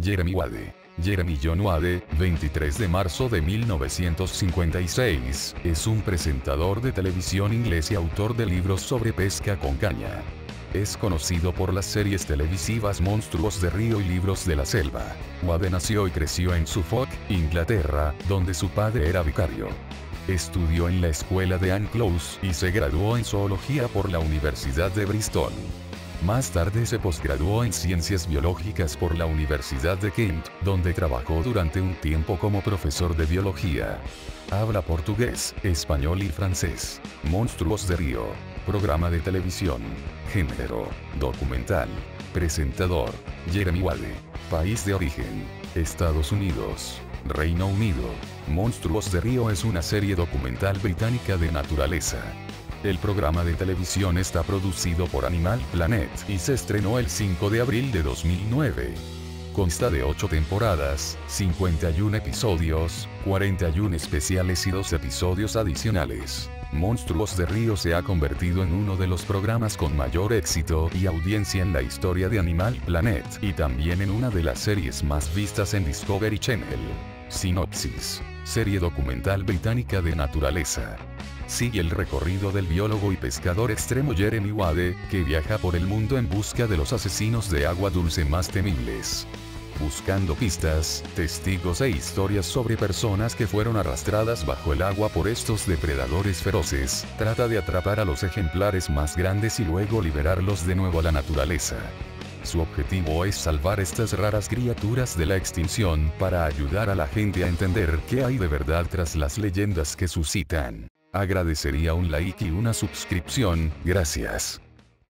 Jeremy Wade. Jeremy John Wade, 23 de marzo de 1956, es un presentador de televisión inglés y autor de libros sobre pesca con caña. Es conocido por las series televisivas Monstruos de Río y Libros de la Selva. Wade nació y creció en Suffolk, Inglaterra, donde su padre era vicario. Estudió en la escuela de Ann Close y se graduó en zoología por la Universidad de Bristol. Más tarde se posgraduó en Ciencias Biológicas por la Universidad de Kent, donde trabajó durante un tiempo como profesor de biología. Habla portugués, español y francés. Monstruos de Río. Programa de televisión. Género. Documental. Presentador. Jeremy Wade. País de origen. Estados Unidos. Reino Unido. Monstruos de Río es una serie documental británica de naturaleza. El programa de televisión está producido por Animal Planet y se estrenó el 5 de abril de 2009. Consta de 8 temporadas, 51 episodios, 41 especiales y 2 episodios adicionales. Monstruos de Río se ha convertido en uno de los programas con mayor éxito y audiencia en la historia de Animal Planet y también en una de las series más vistas en Discovery Channel. Sinopsis. Serie documental británica de naturaleza. Sigue el recorrido del biólogo y pescador extremo Jeremy Wade, que viaja por el mundo en busca de los asesinos de agua dulce más temibles. Buscando pistas, testigos e historias sobre personas que fueron arrastradas bajo el agua por estos depredadores feroces, trata de atrapar a los ejemplares más grandes y luego liberarlos de nuevo a la naturaleza. Su objetivo es salvar estas raras criaturas de la extinción para ayudar a la gente a entender qué hay de verdad tras las leyendas que suscitan. Agradecería un like y una suscripción, gracias.